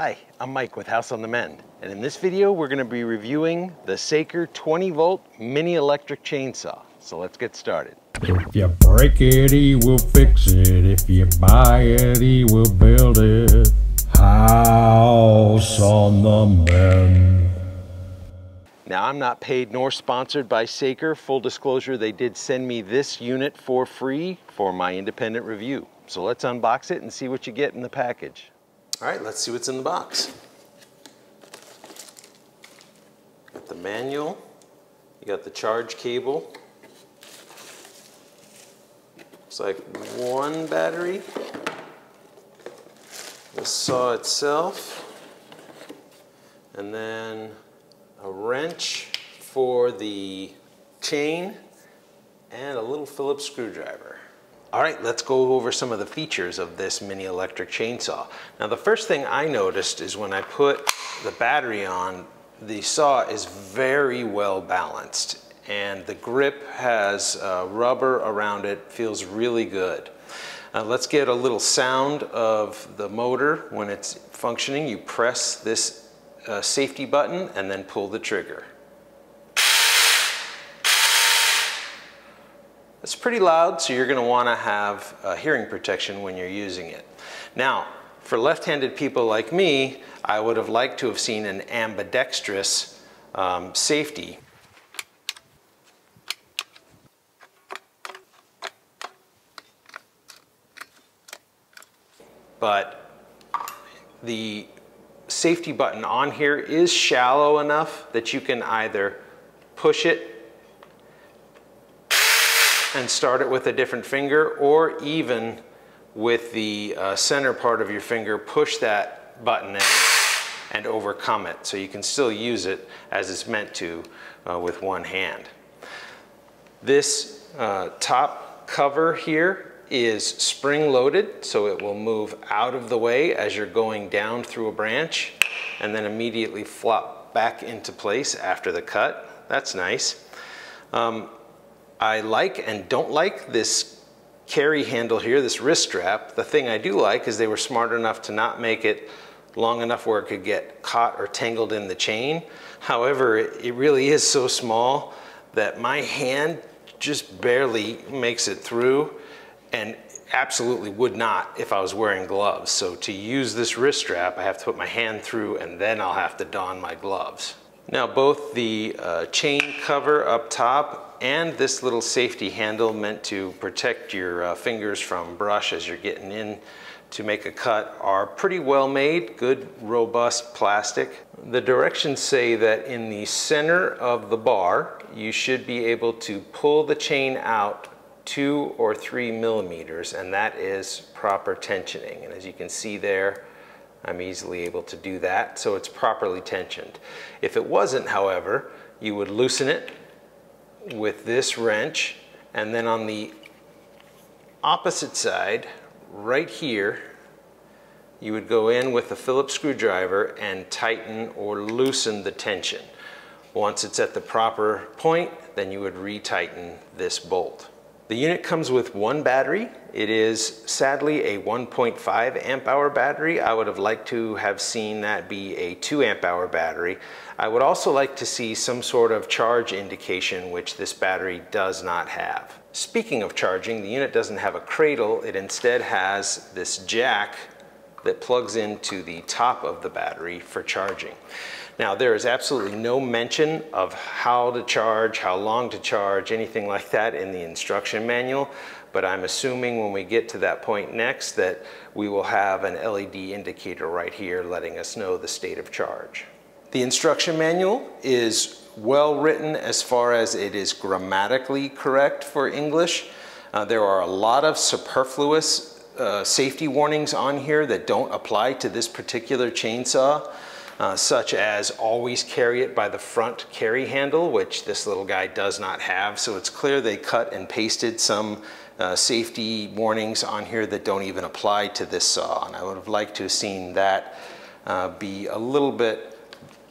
Hi, I'm Mike with House on the Mend, and in this video we're going to be reviewing the Saker 20 volt mini electric chainsaw. So let's get started. If you break it, he will fix it. If you buy it, he will build it. House on the Mend. Now I'm not paid nor sponsored by Saker. Full disclosure, they did send me this unit for free for my independent review. So let's unbox it and see what you get in the package. All right, let's see what's in the box. Got the manual, you got the charge cable. Looks like one battery. The saw itself. And then a wrench for the chain and a little Phillips screwdriver. All right, let's go over some of the features of this mini electric chainsaw. Now the first thing I noticed is when I put the battery on, the saw is very well balanced and the grip has uh, rubber around it, feels really good. Uh, let's get a little sound of the motor when it's functioning. You press this uh, safety button and then pull the trigger. It's pretty loud, so you're going to want to have uh, hearing protection when you're using it. Now, for left-handed people like me, I would have liked to have seen an ambidextrous um, safety. But the safety button on here is shallow enough that you can either push it and start it with a different finger or even with the uh, center part of your finger, push that button in and overcome it. So you can still use it as it's meant to uh, with one hand. This uh, top cover here is spring loaded, so it will move out of the way as you're going down through a branch and then immediately flop back into place after the cut. That's nice. Um, I like and don't like this carry handle here, this wrist strap. The thing I do like is they were smart enough to not make it long enough where it could get caught or tangled in the chain. However, it really is so small that my hand just barely makes it through and absolutely would not if I was wearing gloves. So to use this wrist strap, I have to put my hand through and then I'll have to don my gloves. Now both the uh, chain cover up top and this little safety handle meant to protect your uh, fingers from brush as you're getting in to make a cut are pretty well made, good robust plastic. The directions say that in the center of the bar, you should be able to pull the chain out two or three millimeters, and that is proper tensioning. And as you can see there, I'm easily able to do that, so it's properly tensioned. If it wasn't, however, you would loosen it with this wrench and then on the opposite side right here you would go in with a Phillips screwdriver and tighten or loosen the tension. Once it's at the proper point then you would retighten this bolt. The unit comes with one battery. It is sadly a 1.5 amp hour battery. I would have liked to have seen that be a 2 amp hour battery. I would also like to see some sort of charge indication which this battery does not have. Speaking of charging, the unit doesn't have a cradle. It instead has this jack that plugs into the top of the battery for charging. Now there is absolutely no mention of how to charge, how long to charge, anything like that in the instruction manual, but I'm assuming when we get to that point next that we will have an LED indicator right here letting us know the state of charge. The instruction manual is well written as far as it is grammatically correct for English. Uh, there are a lot of superfluous uh, safety warnings on here that don't apply to this particular chainsaw uh, such as always carry it by the front carry handle, which this little guy does not have. So it's clear they cut and pasted some uh, safety warnings on here that don't even apply to this saw. And I would have liked to have seen that uh, be a little bit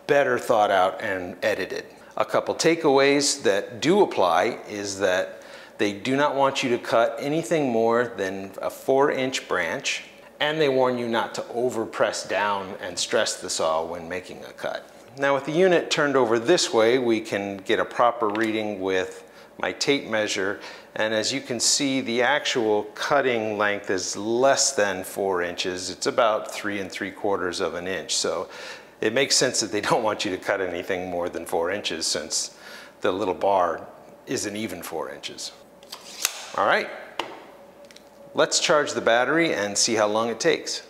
better thought out and edited. A couple takeaways that do apply is that they do not want you to cut anything more than a four inch branch and they warn you not to over press down and stress the saw when making a cut. Now with the unit turned over this way, we can get a proper reading with my tape measure. And as you can see, the actual cutting length is less than four inches. It's about three and three quarters of an inch. So it makes sense that they don't want you to cut anything more than four inches since the little bar isn't even four inches. All right, let's charge the battery and see how long it takes.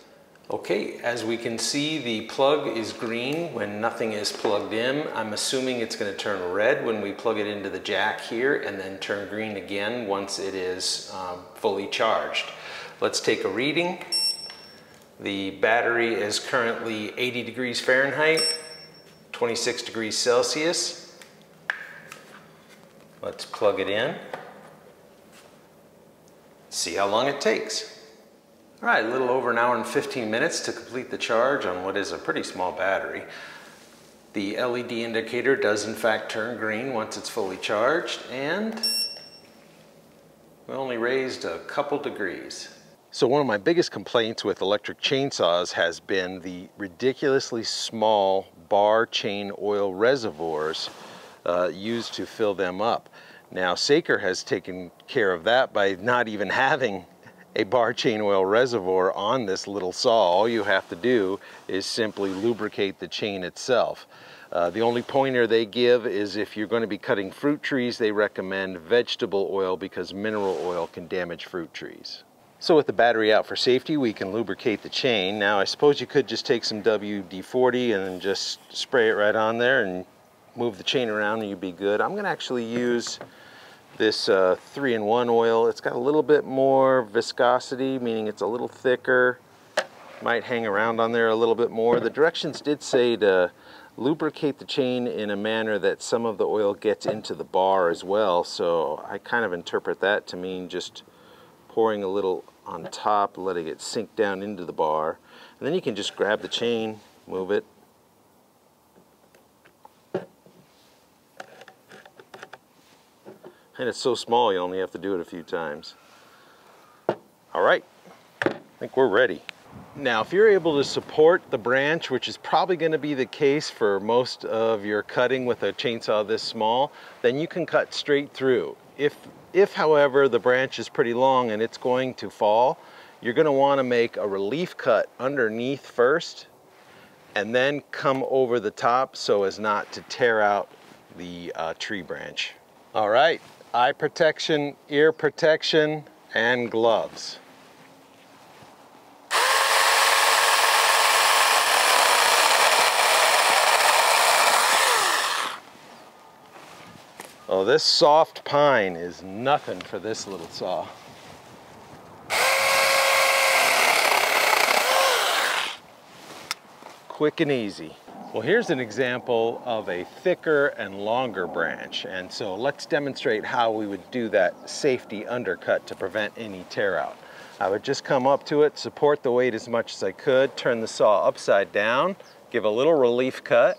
Okay, as we can see, the plug is green when nothing is plugged in. I'm assuming it's gonna turn red when we plug it into the jack here and then turn green again once it is um, fully charged. Let's take a reading. The battery is currently 80 degrees Fahrenheit, 26 degrees Celsius. Let's plug it in. See how long it takes. All right, a little over an hour and 15 minutes to complete the charge on what is a pretty small battery. The LED indicator does in fact turn green once it's fully charged and we only raised a couple degrees. So one of my biggest complaints with electric chainsaws has been the ridiculously small bar chain oil reservoirs uh, used to fill them up. Now Saker has taken care of that by not even having a bar chain oil reservoir on this little saw. All you have to do is simply lubricate the chain itself. Uh, the only pointer they give is if you're going to be cutting fruit trees, they recommend vegetable oil because mineral oil can damage fruit trees. So with the battery out for safety, we can lubricate the chain. Now I suppose you could just take some WD-40 and just spray it right on there and move the chain around and you'd be good. I'm going to actually use this uh, three-in-one oil. It's got a little bit more viscosity, meaning it's a little thicker. Might hang around on there a little bit more. The directions did say to lubricate the chain in a manner that some of the oil gets into the bar as well. So I kind of interpret that to mean just pouring a little on top, letting it sink down into the bar. And then you can just grab the chain, move it, And it's so small you only have to do it a few times. All right, I think we're ready. Now, if you're able to support the branch, which is probably gonna be the case for most of your cutting with a chainsaw this small, then you can cut straight through. If, if however, the branch is pretty long and it's going to fall, you're gonna wanna make a relief cut underneath first and then come over the top so as not to tear out the uh, tree branch. All right, eye protection, ear protection, and gloves. Oh, this soft pine is nothing for this little saw. Quick and easy. Well, here's an example of a thicker and longer branch. And so let's demonstrate how we would do that safety undercut to prevent any tear out. I would just come up to it, support the weight as much as I could, turn the saw upside down, give a little relief cut.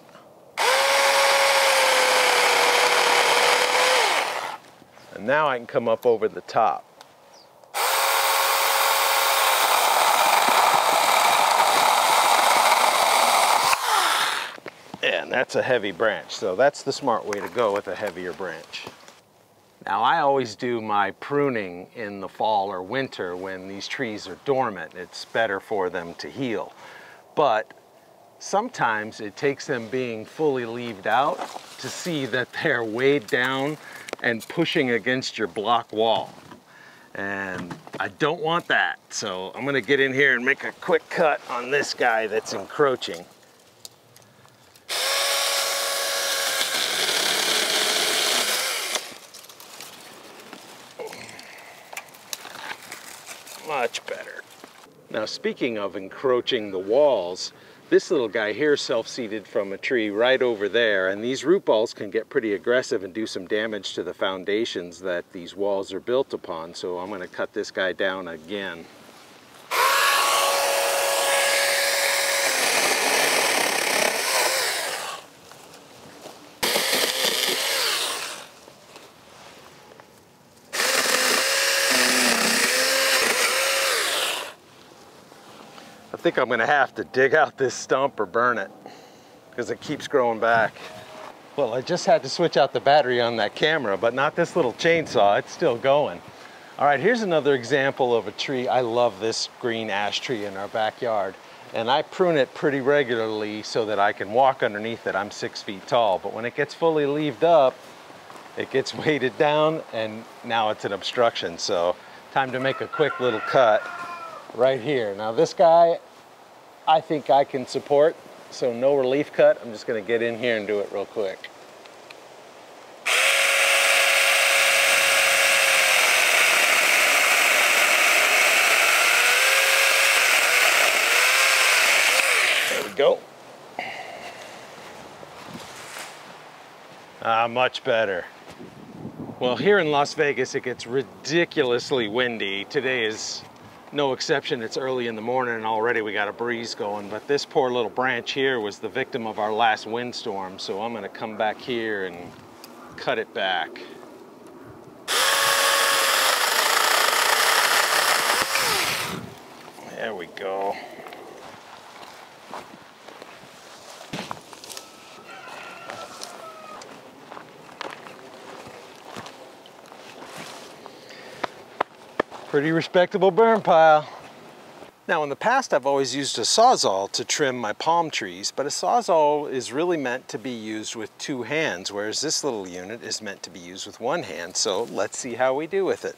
And now I can come up over the top. and that's a heavy branch. So that's the smart way to go with a heavier branch. Now I always do my pruning in the fall or winter when these trees are dormant. It's better for them to heal. But sometimes it takes them being fully leaved out to see that they're weighed down and pushing against your block wall. And I don't want that. So I'm gonna get in here and make a quick cut on this guy that's encroaching. much better. Now speaking of encroaching the walls, this little guy here self-seeded from a tree right over there and these root balls can get pretty aggressive and do some damage to the foundations that these walls are built upon so I'm going to cut this guy down again. Think I'm gonna have to dig out this stump or burn it because it keeps growing back. Well, I just had to switch out the battery on that camera, but not this little chainsaw, it's still going. All right, here's another example of a tree. I love this green ash tree in our backyard. And I prune it pretty regularly so that I can walk underneath it. I'm six feet tall, but when it gets fully leaved up, it gets weighted down and now it's an obstruction. So time to make a quick little cut right here. Now this guy, I think I can support, so no relief cut. I'm just gonna get in here and do it real quick. There we go. Ah, much better. Well, here in Las Vegas, it gets ridiculously windy. Today is no exception. It's early in the morning and already we got a breeze going, but this poor little branch here was the victim of our last windstorm. So I'm gonna come back here and cut it back. There we go. Pretty respectable burn pile. Now in the past I've always used a Sawzall to trim my palm trees, but a Sawzall is really meant to be used with two hands, whereas this little unit is meant to be used with one hand. So let's see how we do with it.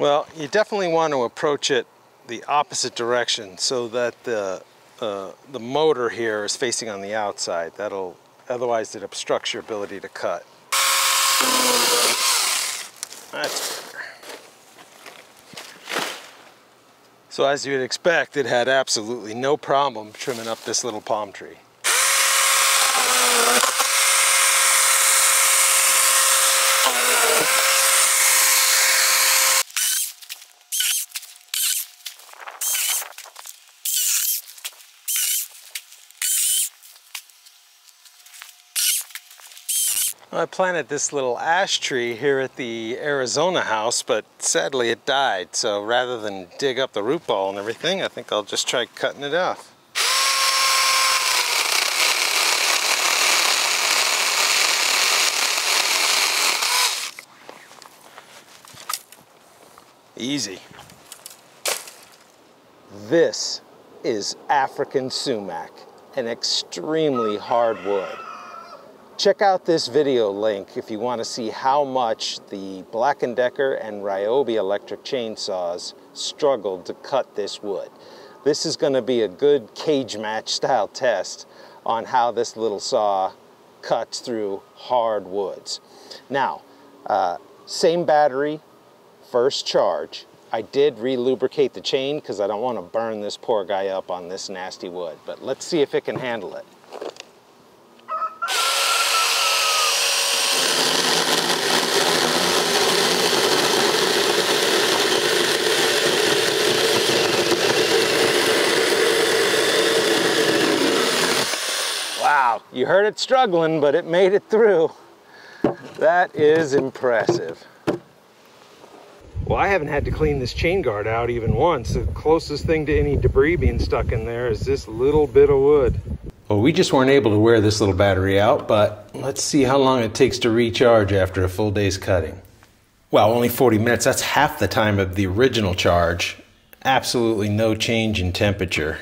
Well, you definitely want to approach it the opposite direction so that the, uh, the motor here is facing on the outside. That'll, otherwise it obstructs your ability to cut. That's better. So as you'd expect, it had absolutely no problem trimming up this little palm tree. I planted this little ash tree here at the Arizona house, but sadly it died. So rather than dig up the root ball and everything, I think I'll just try cutting it off. Easy. This is African sumac, an extremely hard wood. Check out this video link if you want to see how much the Black & Decker and Ryobi electric chainsaws struggled to cut this wood. This is going to be a good cage match style test on how this little saw cuts through hard woods. Now, uh, same battery, first charge. I did re-lubricate the chain because I don't want to burn this poor guy up on this nasty wood, but let's see if it can handle it. Wow, you heard it struggling, but it made it through. That is impressive. Well, I haven't had to clean this chain guard out even once. The closest thing to any debris being stuck in there is this little bit of wood. Well, we just weren't able to wear this little battery out, but let's see how long it takes to recharge after a full day's cutting. Well, only 40 minutes. That's half the time of the original charge. Absolutely no change in temperature.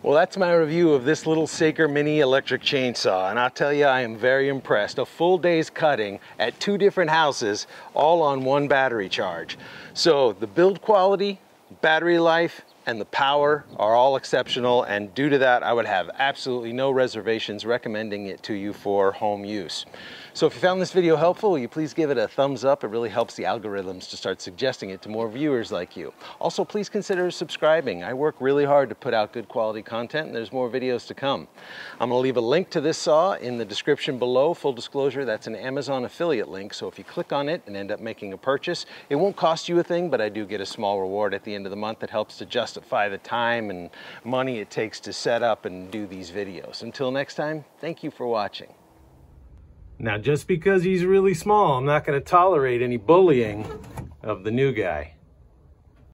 Well, that's my review of this little Saker Mini electric chainsaw, and I'll tell you, I am very impressed. A full day's cutting at two different houses, all on one battery charge. So the build quality, battery life, and the power are all exceptional, and due to that, I would have absolutely no reservations recommending it to you for home use. So if you found this video helpful, will you please give it a thumbs up? It really helps the algorithms to start suggesting it to more viewers like you. Also, please consider subscribing. I work really hard to put out good quality content and there's more videos to come. I'm gonna leave a link to this saw in the description below. Full disclosure, that's an Amazon affiliate link. So if you click on it and end up making a purchase, it won't cost you a thing, but I do get a small reward at the end of the month that helps to justify the time and money it takes to set up and do these videos. Until next time, thank you for watching. Now, just because he's really small, I'm not going to tolerate any bullying of the new guy.